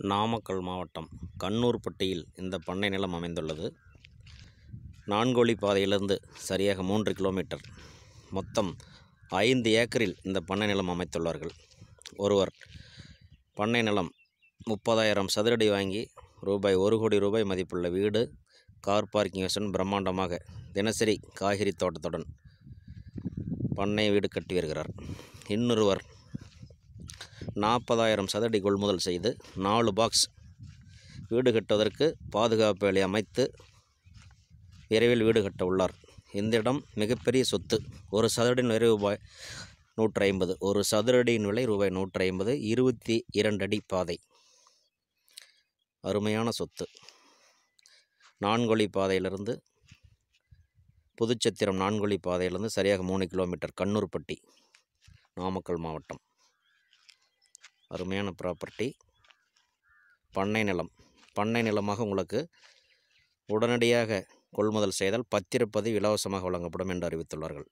நாமக்கல் மாவட்டம் கண்ணூர்பட்டியில் இந்த பண்ணை நிலம் அமைந்துள்ளது. நான்கோழி பாதையிலிருந்து சரியாக மூன்று கிலோமீட்டர். மொத்தம் ஐந்து ஏக்கரில் இந்த பண்ணை நிலம் அமைத்துள்ளார்கள். ஒருவர் பண்ணை நிலம் முப்பதாயிரம் சதுரடி வாங்கி ரூபாய் ஒரு கோடி ரூபாய் மதிப்புள்ள வீடு கார் பார்க்கிங் வசன் பிரம்மாண்டமாக தினசரி காய்கறி தோட்டத்துடன் பண்ணை வீடு கட்டி வருகிறார். இன்னொருவர் நாற்பதாயிரம் சதடி கொள்முதல் செய்து நாலு பாக்ஸ் வீடு கட்டுவதற்கு பாதுகாப்பு வேலை அமைத்து விரைவில் வீடு கட்ட உள்ளார். இந்த இடம் மிகப்பெரிய சொத்து. ஒரு சதுரடியின் விலை ரூபாய் நூற்றி ஐம்பது ஒரு சதுரடியின் விலை ரூபாய் நூற்றி ஐம்பது இருபத்தி இரண்டு அடி பாதை. அருமையான சொத்து. நான்கொழி பாதையிலிருந்து புதுச்சத்திரம் நான்கொழி பாதையிலிருந்து சரியாக மூணு கிலோமீட்டர். கண்ணூர்பட்டி நாமக்கல் மாவட்டம். அருமையான ப்ராப்பர்ட்டி பண்ணை நிலம். பண்ணை நிலமாக உங்களுக்கு உடனடியாக கொள்முதல் செய்தால் பத்திரப்பதிவு இலவசமாக வழங்கப்படும் என்று அறிவித்துள்ளார்கள்.